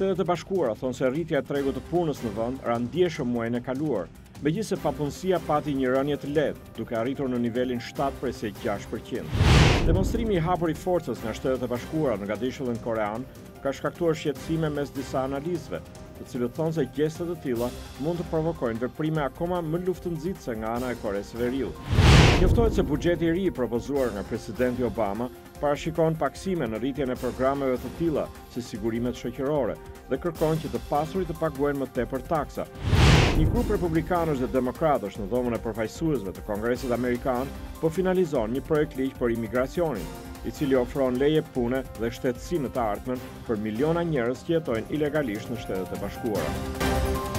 Shtetet e Bashkuara thonë se rritja e tregut të punës në vend ra ndjeshëm muajin e kaluar, megjithëse papunësia pati një rënie të lehtë, duke arritur në nivelin 7 presje 6% Demonstrimi i hapur i forcës nga Shtetet e Bashkuara në gadishullin korean ka shkaktuar shqetësime mes disa analistëve, të cilët thonë se gjeste të tilla mund të provokojnë veprime akoma më luftënxitëse nga ana e Koresë së Veriut. Njoftohet se buxheti i ri i propozuar nga Presidenti Obama parashikon pakësime në rritjen e programeve të tilla si sigurimet shoqërore dhe kërkon që të pasurit të paguajnë më tepër taksa. Një grup republikanësh dhe demokratësh në Dhomën e Përfaqësuesve të Kongresit Amerikan po finalizon një projektligj për imigracionin, i cili ofron leje pune dhe shtetësi në të ardhmen për miliona njerëz që jetojnë ilegalisht në Shtetet e Bashkuara.